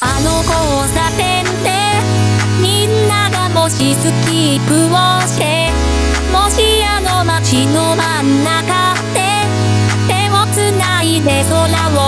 あの交差点でみんながもしスキープをしてもしあの街の真ん中で手をつないで空を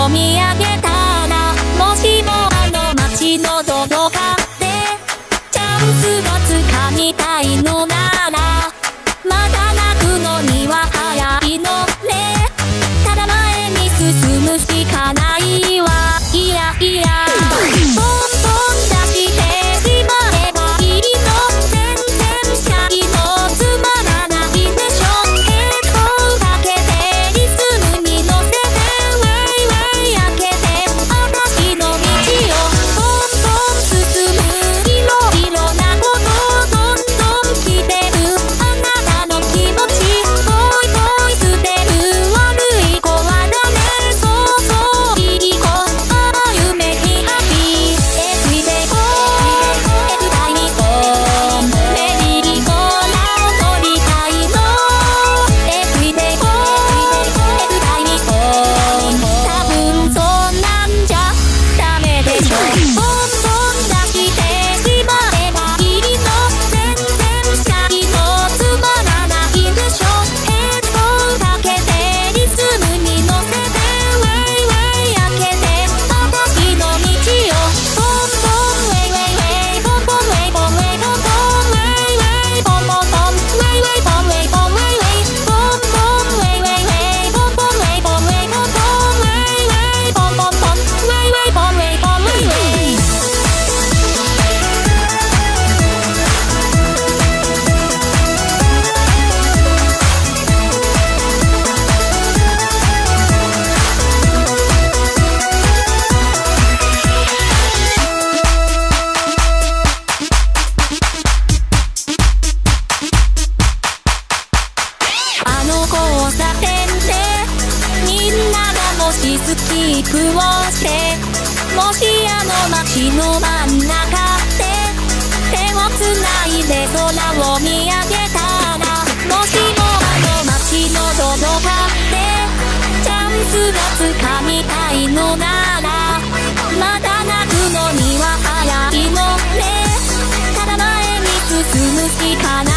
しスキップをしてもしあの街の真ん中で手をつないで空を見上げたらもしもあの街のどこかでチャンスがつかみたいのならまだ泣くのには早いのねただ前に進むしかない